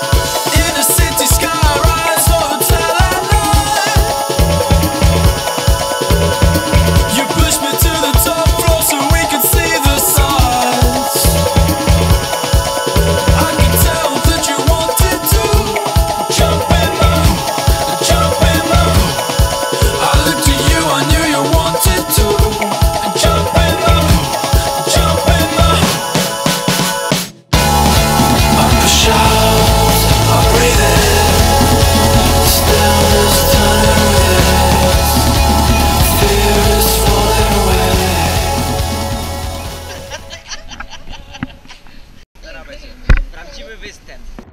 In Prawdziwy występ.